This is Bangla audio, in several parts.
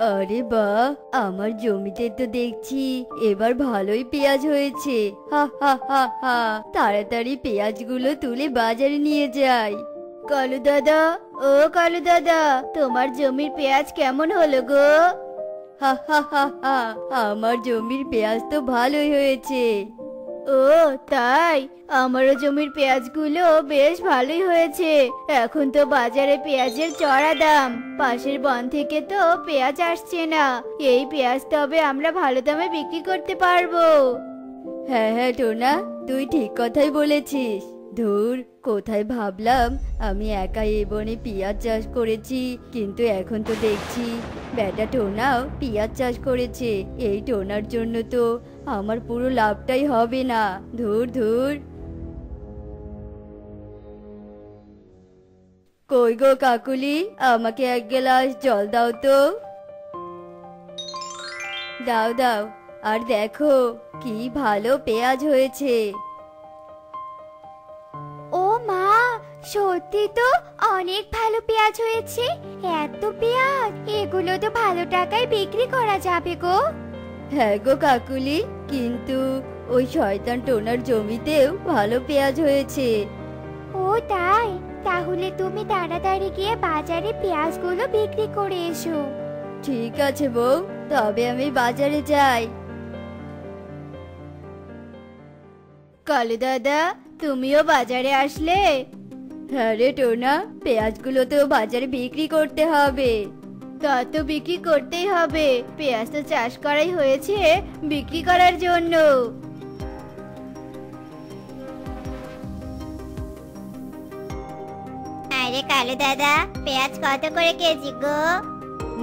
আরে বাহ আমার জমিতে তো দেখছি এবার ভালোই পেঁয়াজ হয়েছে। তাড়াতাড়ি পেঁয়াজগুলো তুলে বাজারে নিয়ে যাই। কালু দাদা, ও কালু দাদা, তোমার জমির পেঁয়াজ কেমন হলো গো? হা হা হা হা, আমার জমির পেঁয়াজ তো ভালোই হয়েছে। ও, তাই? আমারও জমির পেঁয়াজগুলো বেশ ভালোই হয়েছে। এখন তো বাজারে পেঁয়াজের চড়া দাম। পাশের বন থেকে তো পেঁয়াজ আসছে না। এই পেঁয়াজ তবে আমরা ভালো দামে বিক্রি করতে পারব। হ্যাঁ হ্যাঁ টোনা, তুই ঠিক কথাই বলেছিস। ধুর, কোথায় ভাবলাম আমি একা এই বনে পেঁয়াজ চাষ করেছি, কিন্তু এখন তো দেখছি, বেটা টোনাও পেঁয়াজ চাষ করেছে। এই টোনার জন্য তো আমার পুরো লাভটাই হবে না। ধুর ধুর। কই গো কাকুলি, আমাকে এক গ্লাস জল দাও তো। দাও দাও। আর দেখো, কি ভালো পেঁয়াজ হয়েছে। ও মা, সত্যি তো অনেক ভালো পেঁয়াজ হয়েছে। এত পেঁয়াজ, এগুলো তো ভালো টাকায় বিক্রি করা যাবে গো। হ্যাঁ গো কাকুলি কিন্তু ওই শয়তান টোনার জমিতেও ভালো পেঁয়াজ হয়েছে। ও তাই? তাহলে তুমি তাড়াতাড়ি গিয়ে বাজারে পেঁয়াজগুলো বিক্রি করে এসো। ঠিক আছে বউ তবে আমি বাজারে যাই। কালু দাদা তুমিও বাজারে আসলে? হ্যাঁ রে টোনা পেঁয়াজগুলো তো বাজারে বিক্রি করতে হবে। তা তো বিক্রি করতেই হবে। পেঁয়াজ তো চাষ করাই হয়েছে বিক্রি করার জন্য। আরে কালু দাদা পেঁয়াজ কত করে কেজি গো?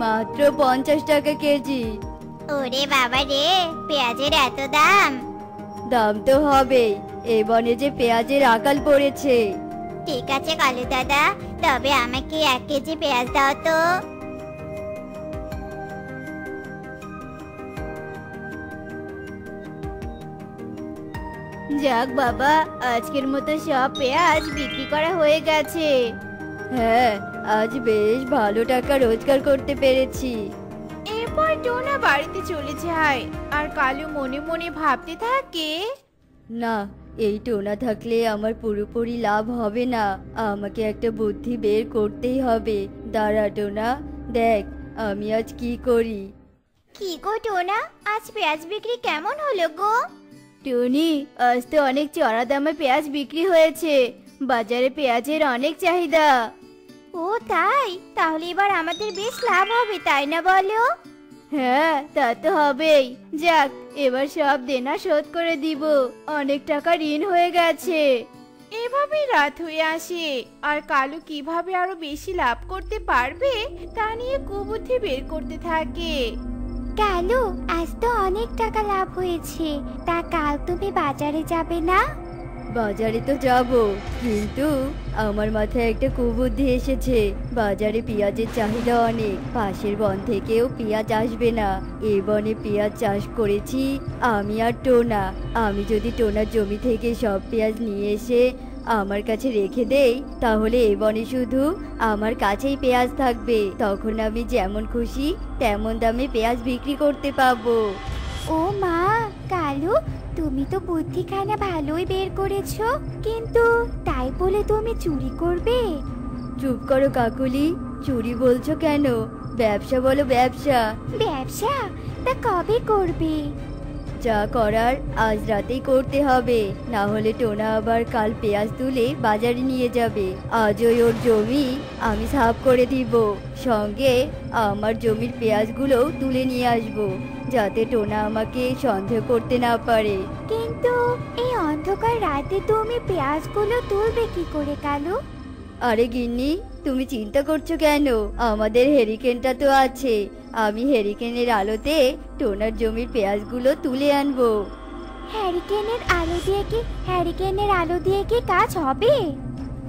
মাত্র পঞ্চাশ টাকা কেজি। ওরে বাবা রে পেঁয়াজের এত দাম? দাম তো হবেই এই বনে যে পেঁয়াজের আকাল পড়েছে। ঠিক আছে কালু দাদা তবে আমাকে এক কেজি পেঁয়াজ দাও তো। যাক বাবা আজকের মতো সব পেঁয়াজ বিক্রি করা হয়ে গেছে। হ্যাঁ আজ বেশ ভালো টাকা রোজগার করতে পেরেছি। এরপর টোনা বাড়িতে চলে যায় আর কালু মনে মনে ভাবতে থাকে না এই টোনা থাকলে আমার পুরোপুরি লাভ হবে না। আমাকে একটা বুদ্ধি বের করতেই হবে। দাঁড়া টোনা দেখ আমি আজ কি করি? কি গো টোনা আজ পেঁয়াজ বিক্রি কেমন হলো গো? টুনি আজ তো অনেক চড়া দামে পেঁয়াজ বিক্রি হয়েছে। বাজারে পেঁয়াজের অনেক চাহিদা। ও তাই? তাহলে এবার আমাদের বেশ লাভ হবে তাই না বলো? হ্যাঁ তা তো হবেই। যাক এবার সব দেনা শোধ করে দিব। অনেক টাকা ঋণ হয়ে গেছে। এভাবেই রাত হয়ে আসে। আর কালু কীভাবে আরও বেশি লাভ করতে পারবে তা নিয়ে কুবুদ্ধি বের করতে থাকে। কালু আজ তো অনেক টাকা লাভ হয়েছে। তা কাল তুমি বাজারে যাবে না? বাজারে তো যাব, কিন্তু আমার মাথায় একটা কুবুদ্ধি এসেছে। বাজারে পেঁয়াজের চাহিদা অনেক, পাশের বন থেকেও পেঁয়াজ আসবে না। এই বনে পেঁয়াজ চাষ করেছি, আমি আর টোনা। আমি যদি টোনার জমি থেকে সব পেঁয়াজ নিয়ে এসে আমার কাছে রেখে দেই তাহলে এ বনে শুধু আমার কাছেই পেঁয়াজ থাকবে। তখন আমি যেমন খুশি তেমন দামে পেঁয়াজ বিক্রি করতে পাবো। ও মা কালু তুমি তো বুদ্ধিখানা ভালোই বের করেছ। কিন্তু তাই বলে তুমি চুরি করবে? চুপ করো কাকুলি চুরি বলছো কেন? ব্যবসা বলো ব্যবসা। ব্যবসা? তা কবে করবে? যা করার আজ রাতেই করতে হবে। না হলে টোনা আবার কাল পেঁয়াজ তুলে বাজারে নিয়ে যাবে। আজই ওর জমি আমি সাফ করে দিব। সঙ্গে আমার জমির পেঁয়াজগুলো তুলে নিয়ে আসব যাতে টোনা আমাকে সন্দেহ করতে না পারে। কিন্তু এই অন্ধকার রাতে তুমি পেঁয়াজগুলো তুলবে কি করে কালু? আরে গিন্নি তুমি চিন্তা করছ কেন? আমাদের হেরিকেনটা তো আছে। আমি হ্যারিকেনের আলোতে টোনার জমির পেঁয়াজগুলো তুলে আনব। হ্যারিকেনের আলো দিয়ে কি হ্যারিকেনের আলো দিয়ে কি কাজ হবে?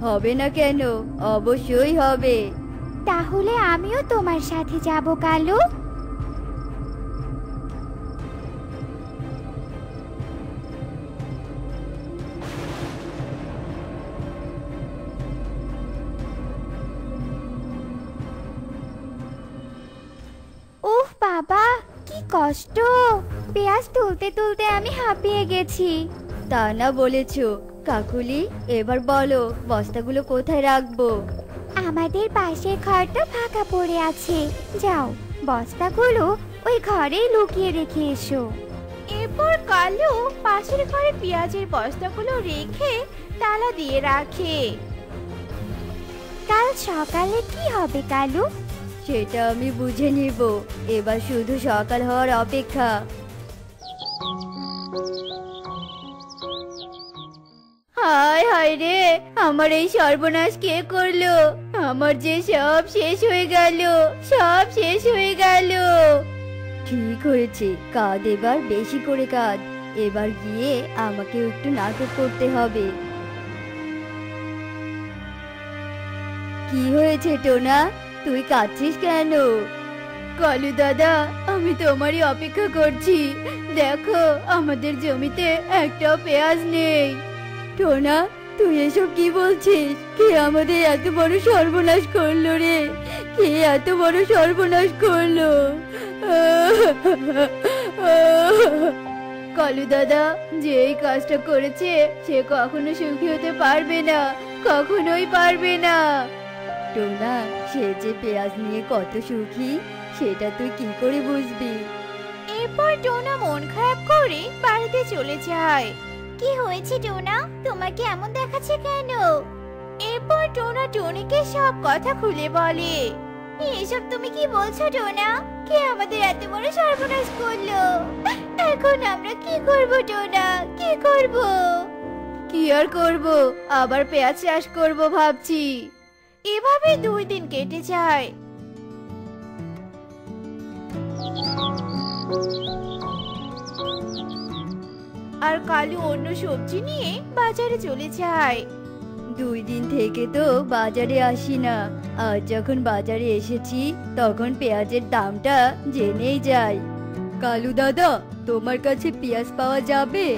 হবে না কেন? অবশ্যই হবে। তাহলে আমিও তোমার সাথে যাব কালু। কষ্ট। পেঁয়াজ তুলতে তুলতে আমি হাঁপিয়ে গেছি। তা না বলেছ। কাকুলি এবার বলো বস্তাগুলো কোথায় রাখব? আমাদের পাশের ঘরটা ফাঁকা পড়ে আছে। যাও বস্তাগুলো ওই ঘরেই লুকিয়ে রেখে এসো। এরপর কালু পাশের ঘরে পেঁয়াজের বস্তাগুলো রেখে তালা দিয়ে রাখে। কাল সকালে কি হবে কালু? সেটা আমি বুঝে নিব। এবার শুধু সকাল হওয়ার অপেক্ষা। হায় হায় রে! আমার এই সর্বনাশ কে করল? আমার যে সব শেষ হয়ে গেল, সব শেষ হয়ে গেল। ঠিক হয়েছে, কাঁদ এবার, বেশি করে কাঁদ। এবার গিয়ে আমাকে একটু নাটক করতে হবে। কি হয়েছে, টোনা? তুই কাঁদছিস কেন? কালু দাদা, আমি তোমারই অপেক্ষা করছি। দেখো, আমাদের জমিতে একটাও পেঁয়াজ নেই। টোনা, তুই এসব কি বলছিস? কে আমাদের এত বড় সর্বনাশ করল রে? কে এত বড় সর্বনাশ করল? কালু দাদা, যে এই কাজটা করেছে, সে কখনো সুখী হতে পারবে না, কখনোই পারবে না। টোনা সে যে পেঁয়াজ নিয়ে কত সুখী সেটা তুই কি করে বুঝবি? এরপর টোনা মন খারাপ করে বাড়িতে চলে যায়। কি হয়েছে টোনা? তোমাকে এমন দেখাচ্ছে কেন? এরপর টোনা টনিকে সব কথা খুলে বলে। এসব তুমি কি বলছো টোনা? কে আমাদের এত বড় সর্বনাশ করল? এখন আমরা কি করব টোনা? কি করব? কি আর করব? আবার পেঁয়াজ চাষ করব ভাবছি। এভাবে দুই দিন কেটে যায়। আর কালু অন্য সবজি নিয়ে বাজারে চলে যায়। দুই দিন থেকে তো বাজারে আসি না। আর যখন বাজারে এসেছি, তখন পেঁয়াজের দামটা জেনেই যাই। কালু দাদা, তোমার কাছে পেঁয়াজ পাওয়া যাবে?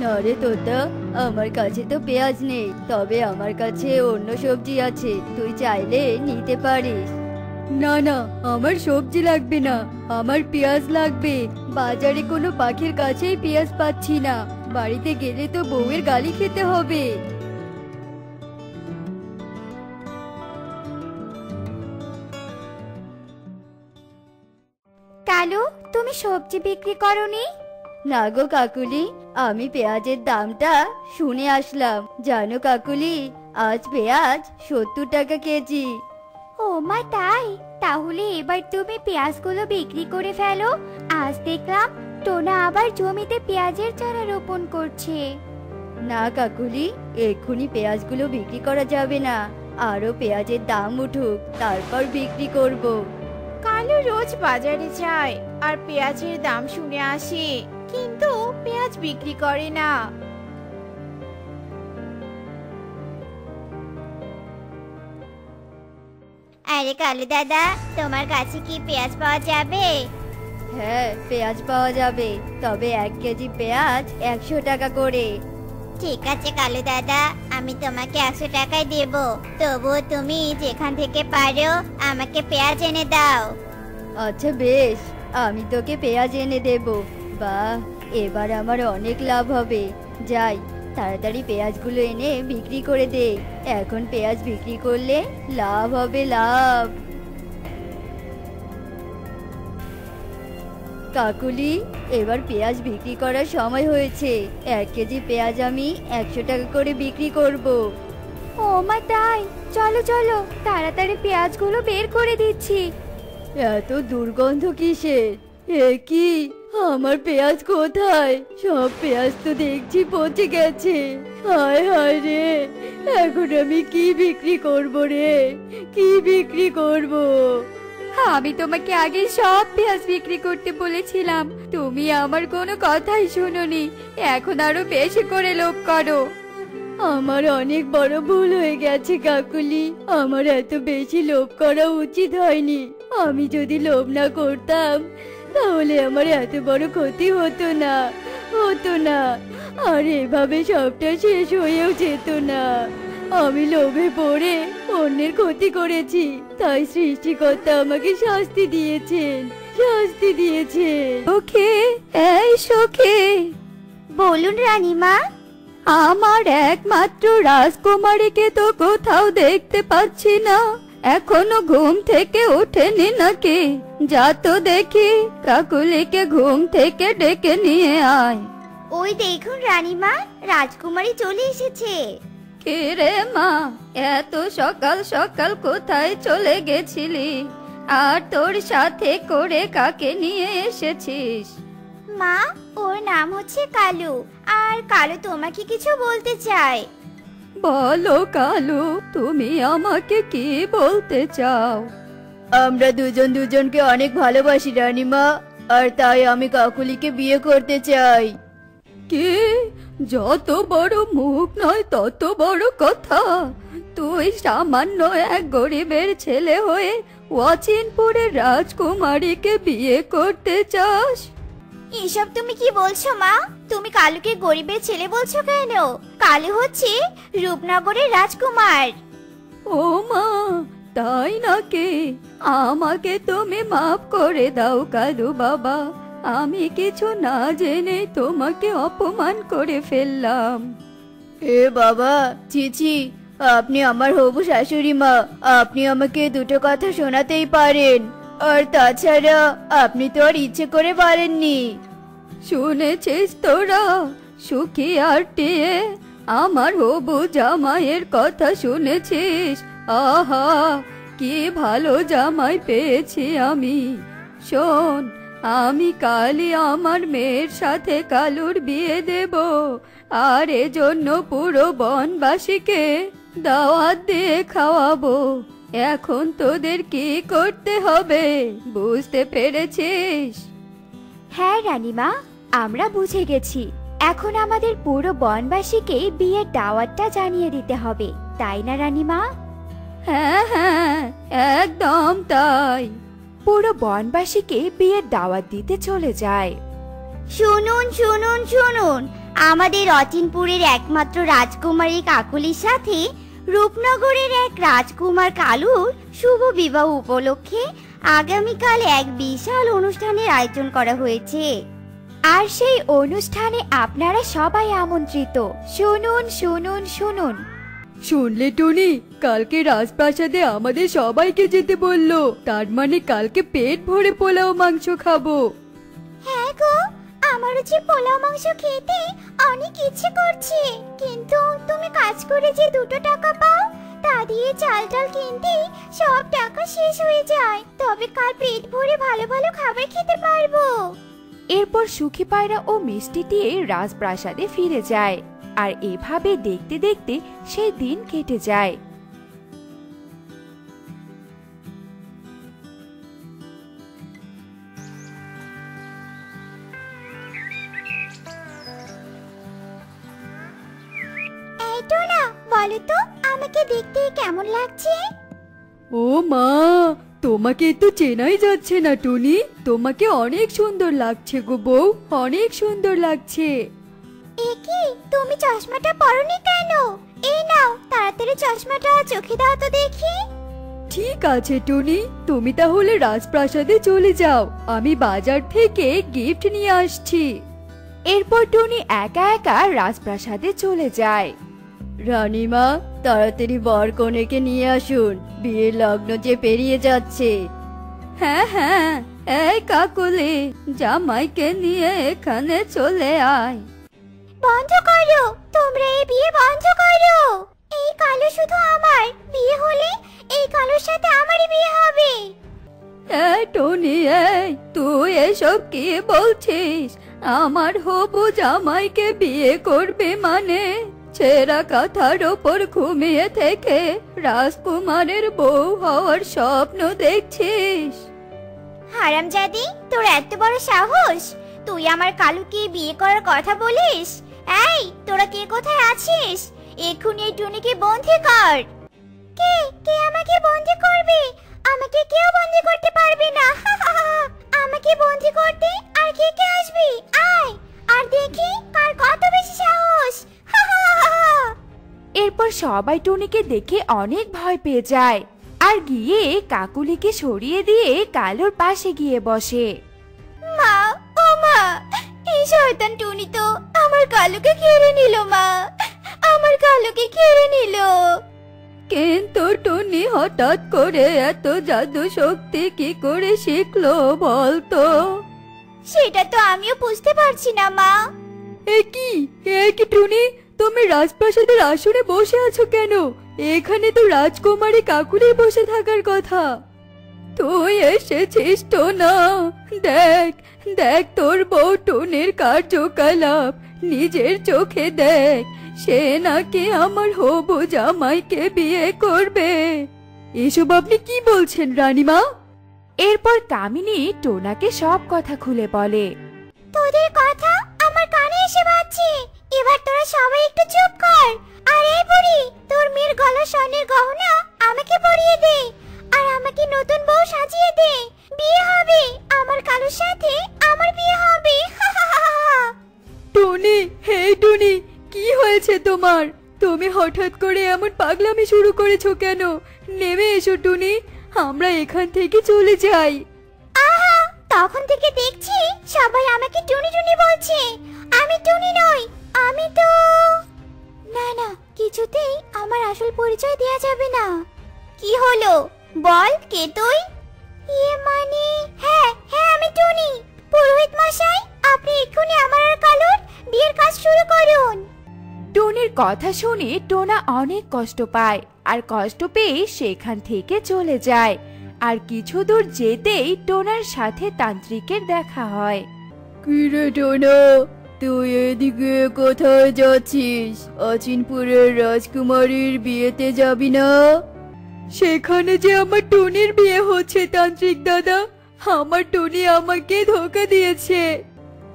না রে তোতা, আমার কাছে তো পেঁয়াজ নেই, তবে আমার কাছে অন্য সবজি আছে, তুই চাইলে নিতে পারিস। না না, আমার সবজি লাগবে না, আমার পেঁয়াজ লাগবে। বাজারে কোনো পাখির কাছেই পেঁয়াজ পাচ্ছি না, বাড়িতে গেলে তো বউয়ের গালি খেতে হবে। কালু, তুমি সবজি বিক্রি করনি? না গো কাকুলি আমি পেঁয়াজের দামটা শুনে আসলাম। জানো কাকুলি আজ পেঁয়াজ সত্তর টাকা কেজি। ও মা তাই? তাহলে এবার তুমি পেঁয়াজগুলো বিক্রি করে ফেলো। আজ দেখলাম টোনা আবার জমিতে পেঁয়াজের চারা রোপণ করছে। না কাকুলি এক্ষুনি পেঁয়াজগুলো বিক্রি করা যাবে না। আরও পেঁয়াজের দাম উঠুক তারপর বিক্রি করব। কালু রোজ বাজারে যায় আর পেঁয়াজের দাম শুনে আসে। কিন্তু পেঁয়াজ বিক্রি করে না। আরে কালু দাদা তোমার কাছে কি পেঁয়াজ পাওয়া যাবে? হ্যাঁ পেঁয়াজ পাওয়া যাবে। তবে এক কেজি পেঁয়াজ একশো টাকা করে। ঠিক আছে কালু দাদা আমি তোমাকে একশো টাকায় দেব। তবুও তুমি যেখান থেকে পারো আমাকে পেঁয়াজ এনে দাও। আচ্ছা বেশ আমি তোকে পেঁয়াজ এনে দেব। বাহ এবার আমার অনেক লাভ হবে। যাই তাড়াতাড়ি পেঁয়াজগুলো এনে বিক্রি করে দে। এখন পেঁয়াজ বিক্রি করলে লাভ হবে লাভ। কাকুলি এবার পেঁয়াজ বিক্রি করার সময় হয়েছে। এক কেজি পেঁয়াজ আমি একশো টাকা করে বিক্রি করব। ও মা তাই? চলো চলো তাড়াতাড়ি পেঁয়াজগুলো বের করে দিচ্ছি। এত দুর্গন্ধ কিসের? এ কি? আমার পেঁয়াজ কোথায়? সব পেঁয়াজ তো দেখছি পচে গেছে। হায় হায় রে এখন আমি কি বিক্রি করব রে? কি বিক্রি করব? আমি তোমাকে আগে সব পেঁয়াজ বিক্রি করতে বলেছিলাম। তুমি আমার কোনো কথাই শোনোনি। এখন আরও বেশি করে লোভ করো। আমার অনেক বড় ভুল হয়ে গেছে কাকুলি। আমার এত বেশি লোভ করা উচিত হয়নি। আমি যদি লোভ না করতাম তাহলে আমার এত বড় ক্ষতি হতো না হতো না। আর এভাবে সবটা শেষ হয়েও যেত না। আমি লোভে পড়ে অন্যের ক্ষতি করেছি তাই সৃষ্টিকর্তা আমাকে শাস্তি দিয়েছেন শাস্তি দিয়েছেন। ওকে এই সখে। বলুন রানীমা। আমার একমাত্র রাজকুমারীকে তো কোথাও দেখতে পাচ্ছি না। এখনও ঘুম থেকে ওঠেনি নাকি? যা তো দেখি কাকুলিকে ঘুম থেকে ডেকে নিয়ে আয়। ওই দেখুন রানীমা রাজকুমারী চলে এসেছে। কে রে মা এত সকাল সকাল কোথায় চলে গেছিলি? আর তোর সাথে করে কাকে নিয়ে এসেছিস? মা ওর নাম হচ্ছে কালু আর কালু তোমাকে কিছু বলতে চায়। বলো কালু তুমি আমাকে কি বলতে চাও? আমরা দুজন দুজনকে অনেক ভালোবাসি রানীমা। আর তাই আমি কাকুলিকে বিয়ে করতে চাই। কি? যত বড় মুখ নয় তত বড় কথা। তুই সামান্য এক গরিবের ছেলে হয়ে ওয়াচিনপুরের রাজকুমারীকে বিয়ে করতে চাস? এসব তুমি কি বলছো মা? তুমি কালুকে গরিবের ছেলে বলছো কেন? কালু হচ্ছে রূপনগরের রাজকুমার। ও মা তাই নাকি? আমাকে তুমি মাফ করে দাও কালু বাবা। আমি কিছু না জেনে তোমাকে অপমান করে ফেললাম। এ বাবা চিচি আপনি আমার হবু শাশুড়ি মা আপনি আমাকে দুটো কথা শোনাতেই পারেন। আর তাছাড়া আপনি তো আর ইচ্ছে করে পারেননি। শুনেছিস তোরা সুখী আর টিয়ে আমার হবু জামাইয়ের কথা শুনেছিস। আহা, কি ভালো জামাই পেয়েছি আমি। শোন, আমি কালই আমার মেয়ের সাথে কালুর বিয়ে দেব, আর এজন্য পুরো বনবাসীকে দাওয়াত দিয়ে খাওয়াবো। এখন তোদের কি করতে হবে, বুঝতে পেরেছিস? হ্যাঁ রানীমা, আমরা বুঝে গেছি। এখন আমাদের পুরো বনবাসীকে বিয়ের দাওয়াতটা জানিয়ে দিতে হবে, তাই না রানীমা? হ্যাঁ হ্যাঁ একদম তাই। পুরো বনবাসীকে বিয়ের দাওয়াত দিতে চলে যায়। শুনুন শুনুন শুনুন। আমাদের অচিনপুরের একমাত্র রাজকুমারী কাকুলির সাথে রূপনগরের এক রাজকুমার কালুর শুভ বিবাহ উপলক্ষে আগামীকাল এক বিশাল অনুষ্ঠানের আয়োজন করা হয়েছে। আর সেই অনুষ্ঠানে আপনারা সবাই আমন্ত্রিত। শুনুন শুনুন শুনুন। শুনলে টুনি কালকে রাজপ্রাসাদে আমাদের সবাইকে যেতে বলল। তার মানে কালকে পেট ভরে পোলাও মাংস খাব। হ্যাঁ গো আমারও যে পোলাও মাংস খেতে অনেক ইচ্ছে করছে। কিন্তু তুমি কাজ করে যে দুটো টাকা পাও তা দিয়ে চাল ডাল কিনতে সব টাকা শেষ হয়ে যায়। তবে কাল পেট ভরে ভালো ভালো খাবার খেতে পারব। এরপর সুখী পায়রা ও মিষ্টি দিয়ে রাজপ্রাসাদে ফিরে যায়। আর এভাবে দেখতে দেখতে সেই দিন কেটে যায়। বলো তো আমাকে দেখতে কেমন লাগছে? ও মা তোমাকে তো চেনাই যাচ্ছে না টুনি। তোমাকে অনেক সুন্দর লাগছে গো বউ অনেক সুন্দর লাগছে। এ কি তুমি চশমাটা পরনি কেন? এই নাও তাড়াতাড়ি চশমাটা চোখে দাও তো দেখি। ঠিক আছে টুনি। তুমি তাহলে রাজপ্রাসাদে চলে যাও। আমি বাজার থেকে গিফট নিয়ে আসছি। এরপর টুনি একা একা রাজপ্রাসাদে চলে যায়। রানীমা তাড়াতাড়ি বর কনেকে নিয়ে আসুন। বিয়ের লগ্ন যে পেরিয়ে যাচ্ছে। হ্যাঁ হ্যাঁ এই কাকুলি জামাইকে নিয়ে এখানে চলে আয়। বন্ধ করো তোমরা এই বিয়ে বন্ধ করো। এই কালো শুধু আমার বিয়ে হলে এই কালোর সাথে আমারই বিয়ে হবে। এই টনি এই তুই এসব কি বলছিস? আমার হবু জামাইকে বিয়ে করবে মানে? ছেঁড়া কাঁথার ওপর ঘুমিয়ে থেকে রাজকুমারের বউ হওয়ার স্বপ্ন দেখছিস? হারামজাদি, তোর এত বড় সাহস? তুই আমার কালুকে বিয়ে করার কথা বলিস? এই, তোরা কে কোথায় আছিস? এক্ষুনি এই টুনিকে বন্দি কর। কে কে আমাকে বন্দি করবে? আমাকে কেউ বন্দি করতে পারবে না। সবাই টুনিকে দেখে অনেক ভয় পেয়ে যায়। আর গিয়ে কাকুলিকে সরিয়ে দিয়ে কালোর পাশে গিয়ে বসে। মা ও মা এই শয়তান টুনি তো আমার কালুকে খেয়ে নিল মা আমার কালুকে খেয়ে নিল। কিন্তু টুনি হঠাৎ করে এত জাদু শক্তি কি করে শিখলো বলতো? সেটা তো আমিও বুঝতে পারছি না মা। এ কি? এ কি টুনি? তুমি রাজপ্রাসাদের আসনে বসে আছো কেন? এখানে তো রাজকুমারী কাকুলি বসে থাকার কথা। তুই এসেছিস তো না? দেখ দেখ তোর বউ টুনির কার্যকলাপ। নিজের চোখে দেখ সে নাকি আমার হবু জামাইকে বিয়ে করবে। এসব আপনি কি বলছেন রানীমা? এরপর কামিনী টোনাকে সব কথা খুলে বলে। তোদের কথা আমার কানে এসে বাজছে। এবার তোরা সবাই একটু চুপ কর। আর এই বুড়ি তোর মেয়ের গলা স্বর্ণের গহনা আমাকে পরিয়ে দে। আর আমাকে নতুন বউ সাজিয়ে দে। বিয়ে হবে। আমার কালুর সাথে আমার বিয়ে হবে। টুনি হে টুনি কি হয়েছে তোমার? তুমি হঠাৎ করে এমন পাগলামি শুরু করেছ কেন? নেমে এসো টুনি আমরা এখান থেকে চলে যাই। আহা তখন থেকে দেখছি সবাই আমাকে টুনি টুনি বলছে। আমি টুনি নই আমি তো না না কিছুতেই আমার আসল পরিচয় দেয়া যাবে না। কি হলো? বল কে তুই? ইয়ে মানে হ্যাঁ হ্যাঁ আমি টুনি। পুরোহিত মশাই আপনি এক্ষুনি আমার আর কালুর বিয়ের কাজ শুরু করুন। টনির কথা শুনে টোনা অনেক কষ্ট পায় আর কষ্ট পেয়ে সেখান থেকে চলে যায়। আর কিছু দূর যেতেই টোনার সাথে তান্ত্রিকের দেখা হয়। কিরে টোনা তুই এদিকে কোথায় যাচ্ছিস? অচিনপুরের রাজকুমারীর বিয়েতে যাবি না? সেখানে যে আমার টুনির বিয়ে হচ্ছে, তান্ত্রিক দাদা, আমার টুনি আমাকে ধোকা দিয়েছে।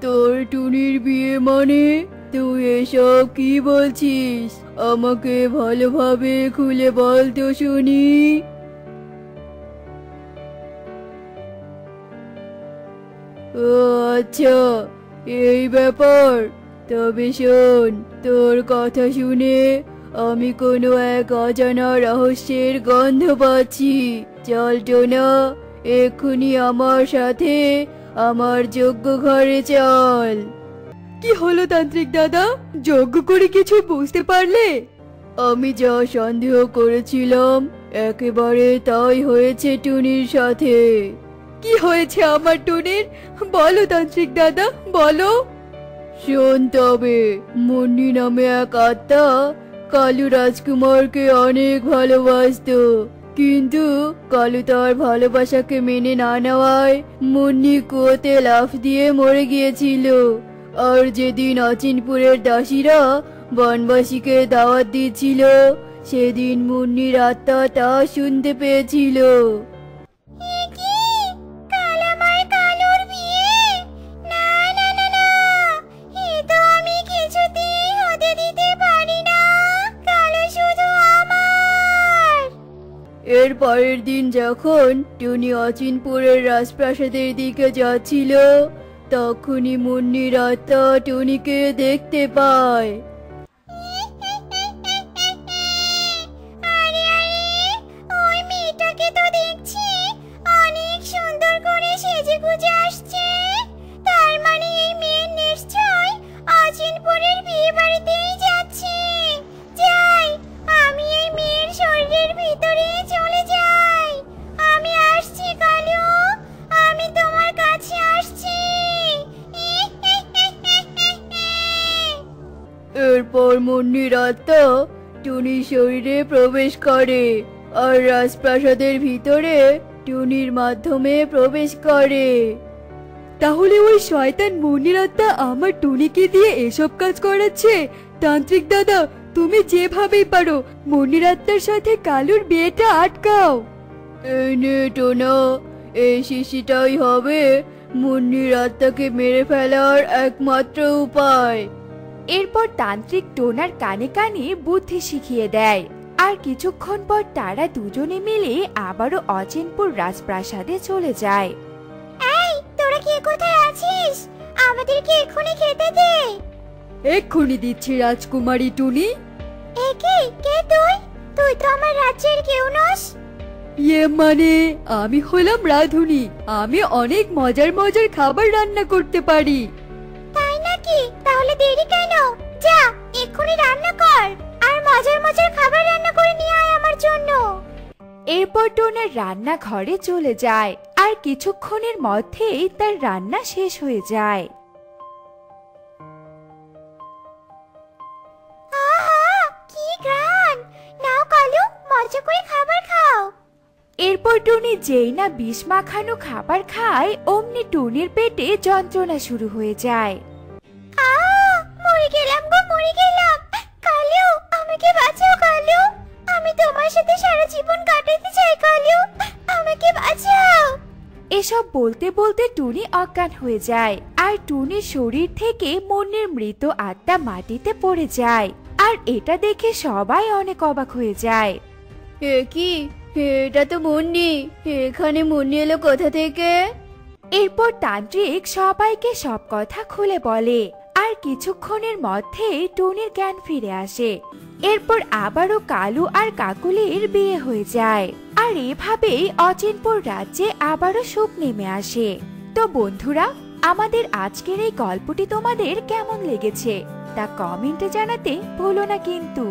তোর টুনির বিয়ে মানে? তুই এসব কি বলছিস? আমাকে ভালোভাবে খুলে বল তো শুনি। আচ্ছা। এই ব্যাপার। তবে শোন তোর কথা শুনে আমি কোনো এক অজানা রহস্যের গন্ধ পাচ্ছি। চল টোনা এক্ষুনি আমার সাথে আমার যোগ্য ঘরে চল। কি হলো তান্ত্রিক দাদা? যজ্ঞ করে কিছু বুঝতে পারলে? আমি যা সন্দেহ করেছিলাম একেবারে তাই হয়েছে টুনির সাথে। কি হয়েছে আমার টুনির? বলো তান্ত্রিক দাদা, বলো। শোন তবে, মুন্নি নামে এক আত্মা কালু রাজকুমারকে অনেক ভালোবাসত। কিন্তু কালু তার ভালোবাসাকে মেনে না নেওয়ায় মুন্নি কুয়োতে লাফ দিয়ে মরে গিয়েছিল। আর যেদিন অচিনপুরের দাসীরা বনবাসীকে দাওয়াত দিচ্ছিল সেদিন মুন্নির আত্মা তা শুনতে পেয়েছিল। পরের দিন যখন টুনি অচিনপুরের রাজপ্রাসাদের দিকে যাচ্ছিল তখনই মুন্নির আত্মা টুনিকে দেখতে পায়। শরীরে প্রবেশ করে আর রাজপ্রাসাদের ভিতরে টুনির মাধ্যমে প্রবেশ করে। তাহলে ওই শয়তান মুন্নির আত্মা আমার টুনিকে দিয়ে এসব কাজ করাচ্ছে? তান্ত্রিক দাদা, তুমি যেভাবেই পারো মুন্নির আত্মার সাথে কালুর বিয়েটা আটকাও। টোনা, এই শিশিটাই হবে মুন্নির আত্মাকে মেরে ফেলার একমাত্র উপায়। এরপর তান্ত্রিক টোনার কানে কানে বুদ্ধি শিখিয়ে দেয়। আর কিছুক্ষণ পর তারা দুজনে মিলে আবারও অচিনপুর রাজপ্রাসাদে চলে যায়। এই তোরা কে কোথায় আছিস? আমাদেরকে এক্ষুনি খেতে দে। এক্ষুনি দিচ্ছি রাজকুমারী টুনি। এ কি? কে তুই? তুই তো আমার রাজ্যের কেউ নস। ইয়ে মানে আমি হলাম রাধুনি। আমি অনেক মজার মজার খাবার রান্না করতে পারি। তাই নাকি? তাহলে দেরি কেন? যা এক্ষুনি রান্না কর। আর মজার মজার খাবার এরপর টোনা রান্নাঘরে চলে যায় আর কিছুক্ষণের মধ্যেই তার রান্না শেষ হয়ে যায়। এরপর টুনি যেই না বিষ মাখানো খাবার খায় অমনি টুনির পেটে যন্ত্রণা শুরু হয়ে যায়। মরে গেলাম গো মরে গেলাম। কালু আমাকে বাঁচাও তোমার সাথে সারা জীবন কাটাতে চাই কালু। আমাকে বাঁচাও। এসব বলতে বলতে টুনি অজ্ঞান হয়ে যায় আর টুনির শরীর থেকে মনের মৃত আত্মা মাটিতে পড়ে যায় আর এটা দেখে সবাই অনেক অবাক হয়ে যায়। এ কি? এটা তো মুন্নি। এখানে মুন্নি এলো কোথা থেকে? এরপর তান্ত্রিক সবাইকে সব কথা খুলে বলে। আর কিছুক্ষণের মধ্যে টুনির জ্ঞান ফিরে আসে। এরপর আবারও কালু আর কাকুলির বিয়ে হয়ে যায়। আর এভাবেই অচিনপুর রাজ্যে আবারও সুখ নেমে আসে। তো বন্ধুরা, আমাদের আজকের এই গল্পটি তোমাদের কেমন লেগেছে তা কমেন্টে জানাতে ভুলো না কিন্তু।